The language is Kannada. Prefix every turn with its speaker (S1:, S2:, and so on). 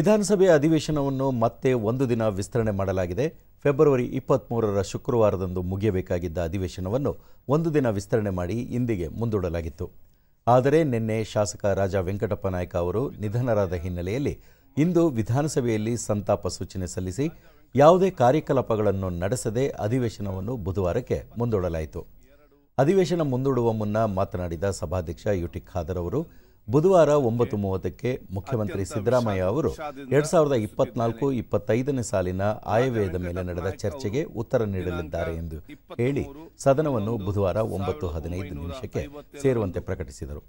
S1: ವಿಧಾನಸಭೆ ಅಧಿವೇಶನವನ್ನು ಮತ್ತೆ ಒಂದು ದಿನ ವಿಸ್ತರಣೆ ಮಾಡಲಾಗಿದೆ. ಫೆಬ್ರವರಿ ಇಪ್ಪತ್ತ್ಮೂರರ ಶುಕ್ರವಾರದಂದು ಮುಗಿಯಬೇಕಾಗಿದ್ದ ಅಧಿವೇಶನವನ್ನು ಒಂದು ದಿನ ವಿಸ್ತರಣೆ ಮಾಡಿ ಇಂದಿಗೆ ಮುಂದೂಡಲಾಗಿತ್ತು. ಆದರೆ ನಿನ್ನೆ ಶಾಸಕ ರಾಜಾ ವೆಂಕಟಪ್ಪ ನಾಯಕ ಅವರು ನಿಧನರಾದ ಹಿನ್ನೆಲೆಯಲ್ಲಿ ಇಂದು ವಿಧಾನಸಭೆಯಲ್ಲಿ ಸಂತಾಪ ಸೂಚನೆ ಸಲ್ಲಿಸಿ ಯಾವುದೇ ಕಾರ್ಯಕಲಾಪಗಳನ್ನು ನಡೆಸದೆ ಅಧಿವೇಶನವನ್ನು ಬುಧವಾರಕ್ಕೆ ಮುಂದೂಡಲಾಯಿತು. ಅಧಿವೇಶನ ಮುಂದೂಡುವ ಮುನ್ನ ಮಾತನಾಡಿದ ಸಭಾಧ್ಯಕ್ಷ ಯುಟಿ ಖಾದರ್ ಅವರು ಬುಧವಾರ ಒಂಬತ್ತು ಮೂವತ್ತಕ್ಕೆ ಮುಖ್ಯಮಂತ್ರಿ ಸಿದ್ದರಾಮಯ್ಯ ಅವರು ಎರಡ್ ಸಾವಿರದ ಇಪ್ಪತ್ನಾಲ್ಕು ಇಪ್ಪತ್ತೈದನೇ ಸಾಲಿನ ಆಯವ್ಯಯದ ಮೇಲೆ ನಡೆದ ಚರ್ಚೆಗೆ ಉತ್ತರ ನೀಡಲಿದ್ದಾರೆ ಎಂದು ಹೇಳಿ ಸದನವನ್ನು ಬುಧವಾರ ಒಂಬತ್ತು ಹದಿನೈದು ನಿಮಿಷಕ್ಕೆ ಸೇರುವಂತೆ ಪ್ರಕಟಿಸಿದರು.